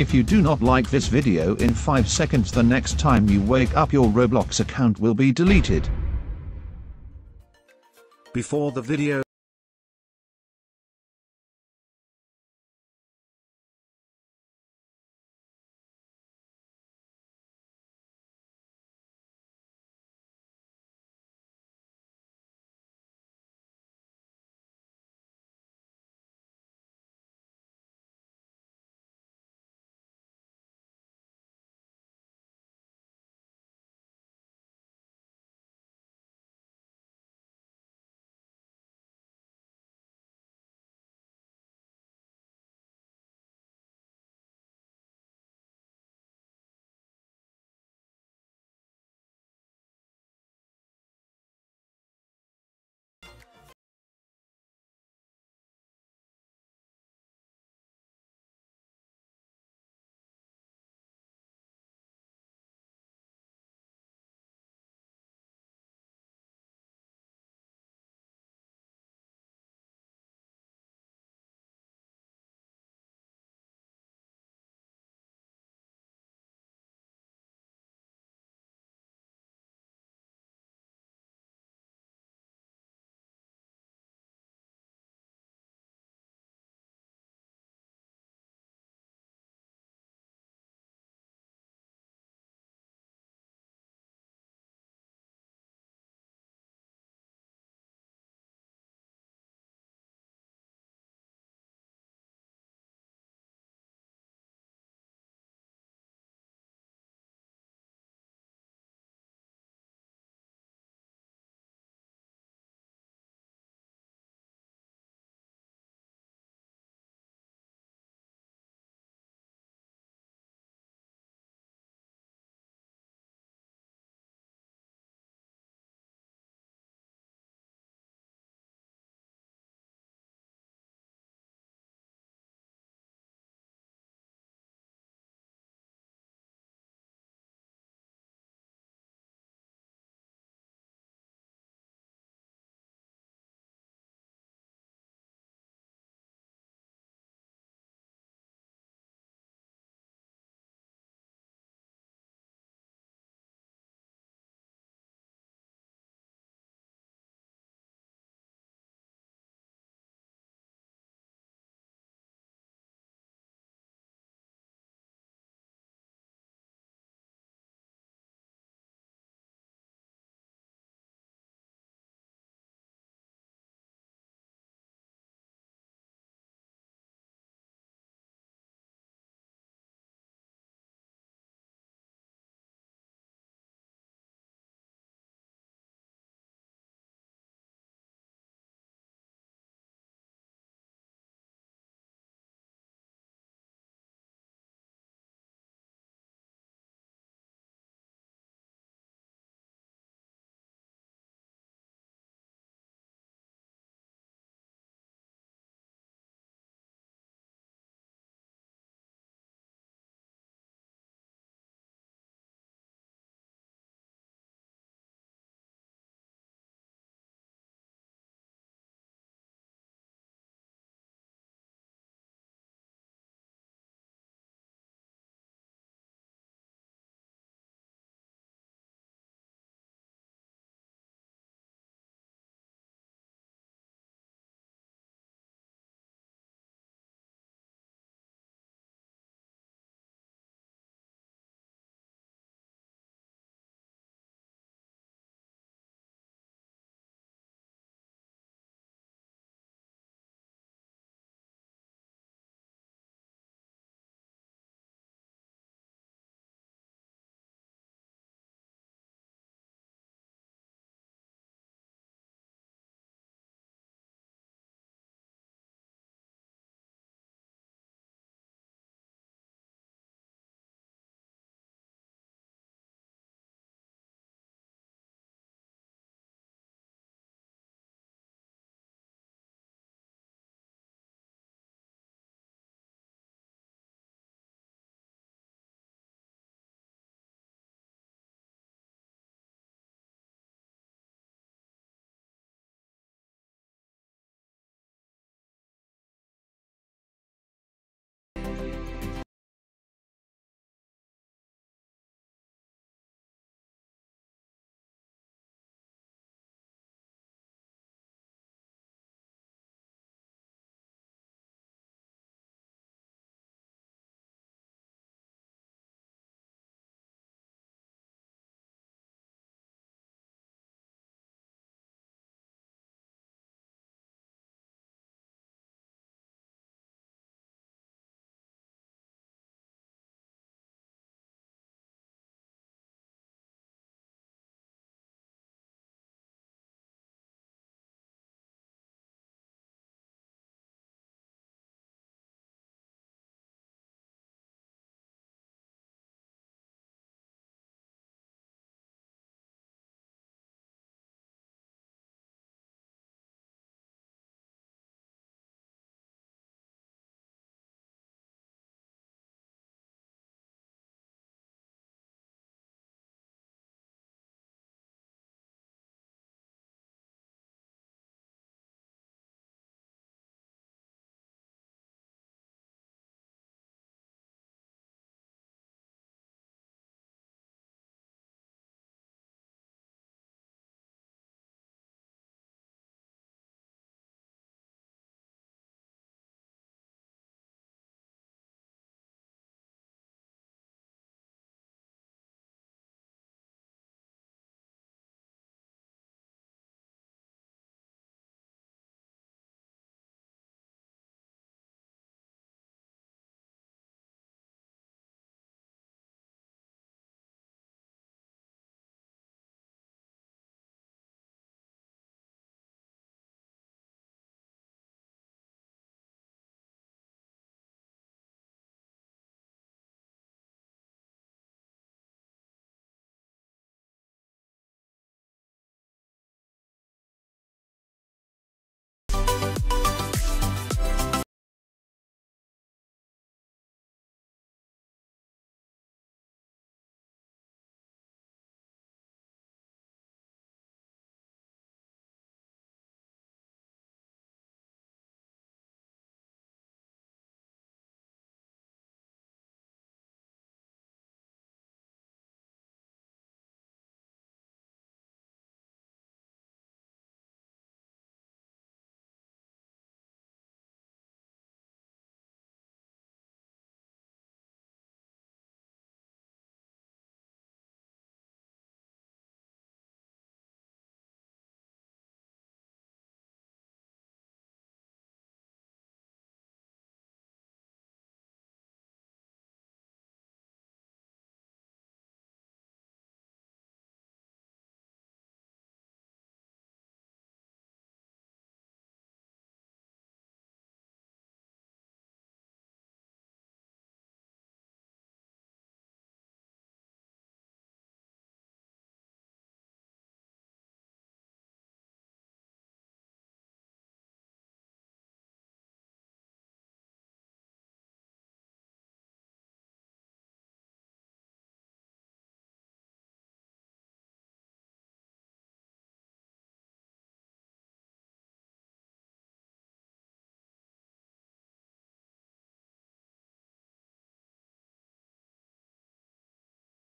If you do not like this video in 5 seconds the next time you wake up your Roblox account will be deleted. Before the video